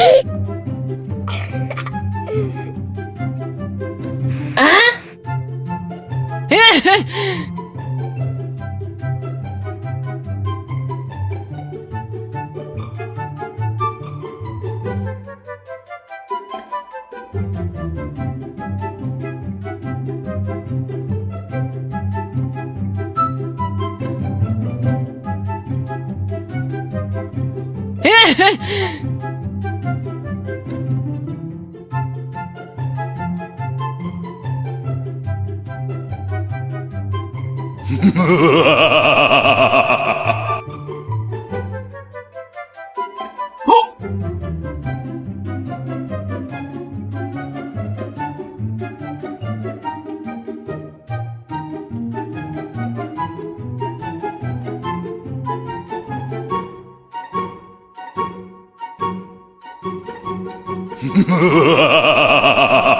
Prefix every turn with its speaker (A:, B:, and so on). A: Hã? Ah! 어? 으아!